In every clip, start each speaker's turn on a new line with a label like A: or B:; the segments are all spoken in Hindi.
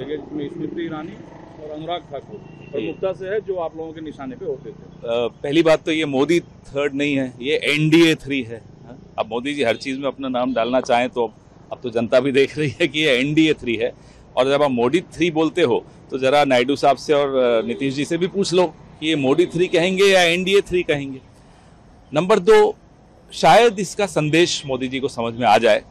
A: स्मृति ईरानी और अनुराग ठाकुर प्रमुखता से है जो आप लोगों के निशाने पे होते थे।
B: पहली बात तो ये मोदी थर्ड नहीं है ये एनडीए थ्री है हाँ? अब मोदी जी हर चीज़ में अपना नाम डालना चाहें तो अब तो जनता भी देख रही है कि ये एनडीए थ्री है। और जब आप मोदी थ्री बोलते हो तो जरा नायडू साहब से और नीतीश जी से भी पूछ लो कि ये मोदी थ्री कहेंगे या एनडीए थ्री कहेंगे। नंबर दो शायद इसका संदेश मोदी जी को समझ में आ जाए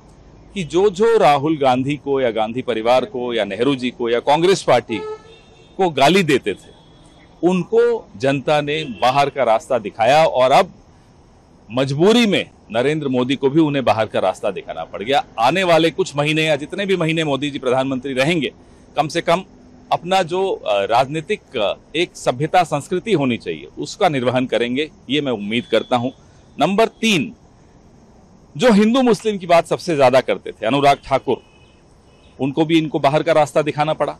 B: कि जो जो राहुल गांधी को या गांधी परिवार को या नेहरू जी को या कांग्रेस पार्टी को गाली देते थे, उनको जनता ने बाहर का रास्ता दिखाया और अब मजबूरी में नरेंद्र मोदी को भी उन्हें बाहर का रास्ता दिखाना पड़ गया। आने वाले कुछ महीने या जितने भी महीने मोदी जी प्रधानमंत्री रहेंगे, कम से कम अपना जो राजनीतिक एक सभ्यता संस्कृति होनी चाहिए, उसका निर्वहन करेंगे, ये मैं उम्मीद करता हूँ। नंबर तीन जो हिंदू मुस्लिम की बात सबसे ज़्यादा करते थे अनुराग ठाकुर उनको भी इनको बाहर का रास्ता दिखाना पड़ा।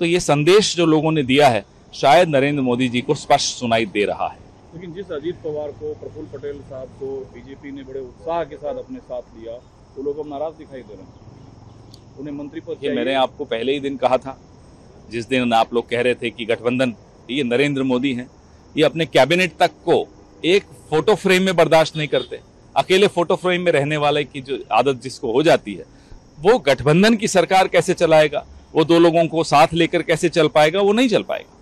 B: तो ये संदेश जो लोगों ने दिया है शायद नरेंद्र मोदी जी को स्पष्ट सुनाई दे रहा है।
A: लेकिन जिस अजीत पवार को प्रफुल्ल पटेल साहब को बीजेपी ने बड़े उत्साह के साथ अपने साथ लिया वो लोग अब नाराज़ दिखाई दे रहे हैं। उन्हें मंत्री पद
B: ये मैंने आपको पहले ही दिन कहा था जिस दिन आप लोग कह रहे थे कि गठबंधन ये नरेंद्र मोदी हैं ये अपने कैबिनेट तक को एक फ़ोटो फ्रेम में बर्दाश्त नहीं करते। अकेले फ़ोटो फ्रेम में रहने वाले की जो आदत जिसको हो जाती है, वो गठबंधन की सरकार कैसे चलाएगा? वो दो लोगों को साथ लेकर कैसे चल पाएगा? वो नहीं चल पाएगा।